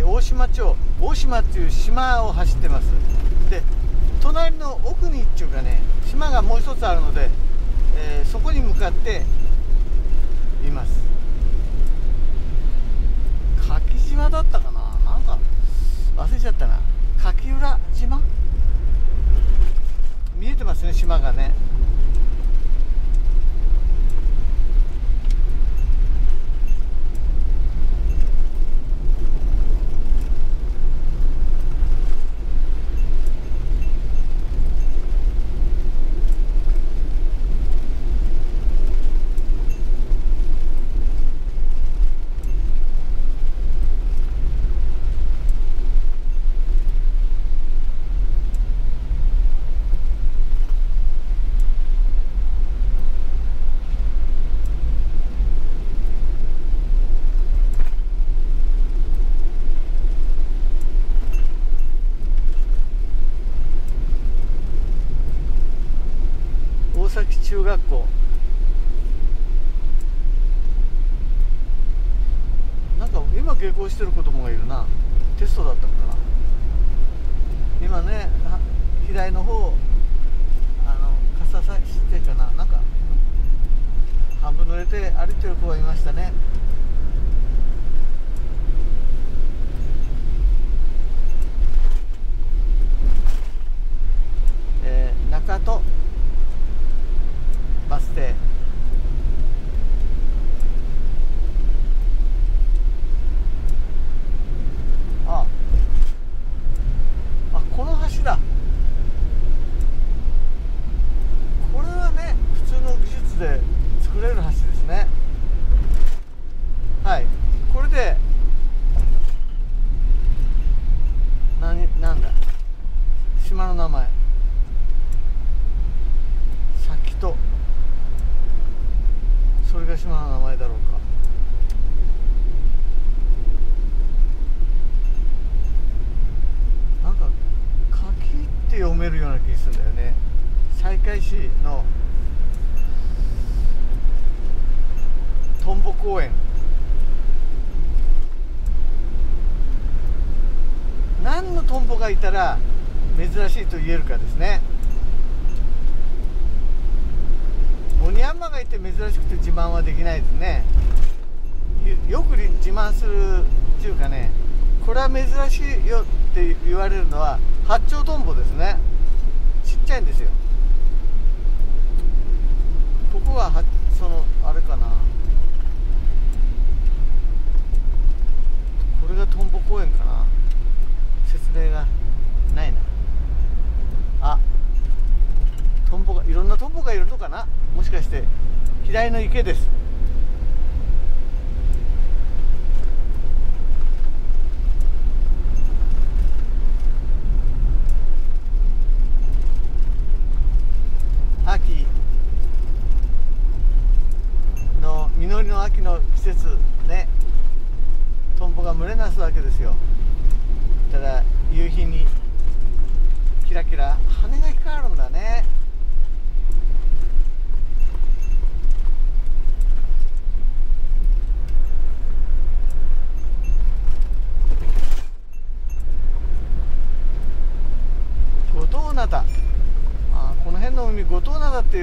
大島町大島っていう島を走ってます。で隣の奥にっていうかね島がもう一つあるので、えー、そこに向かっています柿島だったかななんか忘れちゃったな柿浦島見えてますね島がね崎中学校。なんか今下校してる子供がいるな。テストだったのかな。今ね左の方あの傘さしてかな。なんか半分濡れて歩いてる子がいましたねえー、中戸バス停ああこの橋だこれはね普通の技術で作れる橋ですねはいこれで何なんだ島の名前先とそれが島の名前だろうかなんか「柿」って読めるような気がするんだよね西海市のトンボ公園。何のトンボがいたら珍しいと言えるかですね。オニヤンマがいて珍しくて自慢はできないですね。よく自慢するっていうかねこれは珍しいよって言われるのは八丁トンボですね。ちっちゃいんですよここがはそのあれかなこれがトンボ公園かな説明がないなあトンボがいろんなトンボがいるのかなもしかして左の池です。秋の実りの秋の季節ね。トンボが群れなすわけですよ。ただ夕日にキラキラ羽が光るんだね五島灘あこの辺の海五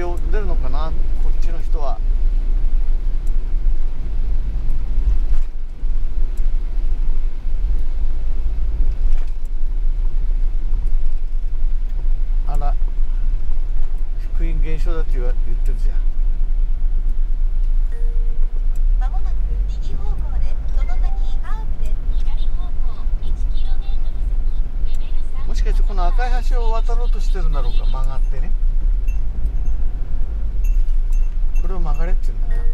島灘って呼んでるのかなこっちの人は。あら。福音現象だって言わ言ってるじゃん。まもなく右方向でその先カーブで左方向 1km 先レベル3もしかしてこの赤い橋を渡ろうとしてるんだろうか曲がってねこれ